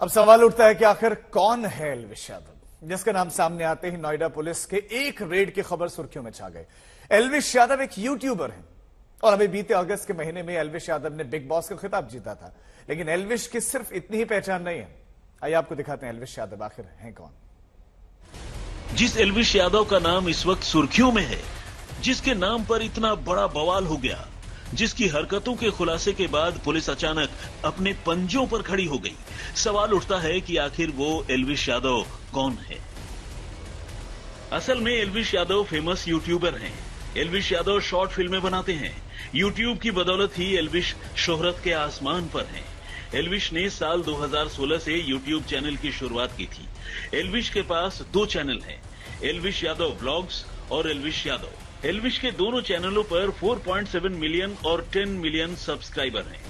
अब सवाल उठता है कि आखिर कौन है एलविश यादव? जिसका नाम सामने आते ही नोएडा पुलिस के एक रेड की खबर सुर्खियों में छा गई। एलविश यादव एक यूट्यूबर है और अभी बीते अगस्त के महीने में एलविश यादव ने बिग बॉस का खिताब जीता था। लेकिन एलविश की सिर्फ़ इतनी ही पहचान नहीं है। आइए आपको दिखाते हैं एलविश यादव आखिर हैं कौन। जिस एलविश यादव का नाम इस वक्त सुर्खियों में है, जिसके नाम पर इतना बड़ा बवाल हो गया जिसकी हरकतों के खुलासे के बाद पुलिस अचानक अपने पंजों पर खड़ी हो गई। सवाल उठता है कि आखिर वो एलविश यादव कौन है? असल में एलविश यादव फ़ेमस यूट्यूबर हैं। एलविश यादव शॉर्ट फ़िल्में बनाते हैं। यूट्यूब की बदौलत ही एलविश शोहरत के आसमान पर हैं। एलविश ने साल 2016 से यूट्यूब चैनल की शुरुआत की थी। एलविश के पास दो चैनल हैं। एलविश यादव ब्लॉग्स और एलविश यादव। एलविश के दोनों चैनलों पर 4.7 मिलियन और 10 मिलियन सब्सक्राइबर हैं।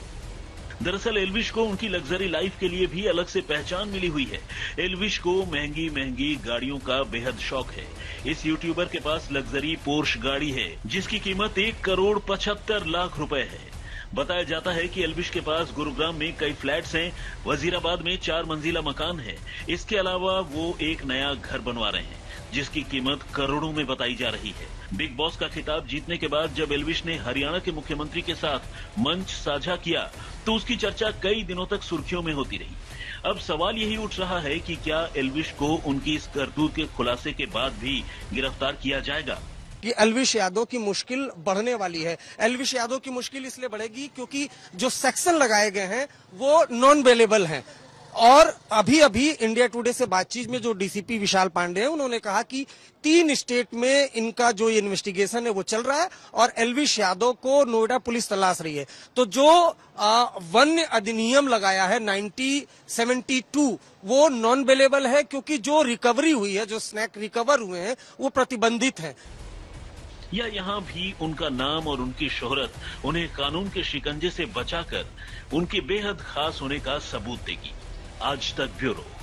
दरअसल एलविश को उनकी लग्जरी लाइफ के लिए भी अलग से पहचान मिली हुई है। एलविश को महँगी महँगी गाड़ियों का बेहद शौक है। इस यूट्यूबर के पास लग्जरी पोर्श गाड़ी है, जिसकी कीमत एक करोड़ पचहत्तर लाख रुपए है। बताया जाता है कि एलविश के पास गुरुग्राम में कई फ्लैट्स हैं, वजीराबाद में चार मंजिला मकान है। इसके अलावा वो एक नया घर बनवा रहे हैं। जिसकी कीमत करोड़ों में बताई जा रही है। बिग बॉस का खिताब जीतने के बाद जब एलविश ने हरियाणा के मुख्यमंत्री के साथ मंच साझा किया तो उसकी चर्चा कई दिनों तक सुर्खियों में होती रही। अब सवाल यही उठ रहा है कि क्या एलविश को उनकी इस करतूत के खुलासे के बाद भी गिरफ़्तार किया जाएगा? कि एलविश यादव की मुश्किल बढ़ने वाली है। एलविश यादव की मुश्किल इसलिए बढ़ेगी क्योंकि जो सेक्शन लगाए गए हैं, वो नॉन अवेलेबल हैं। और अभी अभी इंडिया टुडे से बातचीत में जो डीसीपी विशाल पांडे हैं, उन्होंने कहा कि तीन स्टेट में इनका जो इन्वेस्टिगेशन है, वो चल रहा है और एलविश यादव को नोएडा पुलिस तलाश रही है। तो जो वन्य अधिनियम लगाया है 1972 वो नॉन अवेलेबल है क्योंकि जो रिकवरी हुई है, जो स्नैक रिकवर हुए हैं, वो प्रतिबंधित है। या यहाँ भी उनका नाम और उनकी शोहरत उन्हें कानून के शिकंजे से बचाकर उनके बेहद खास होने का सबूत देगी। Ajda Bureau.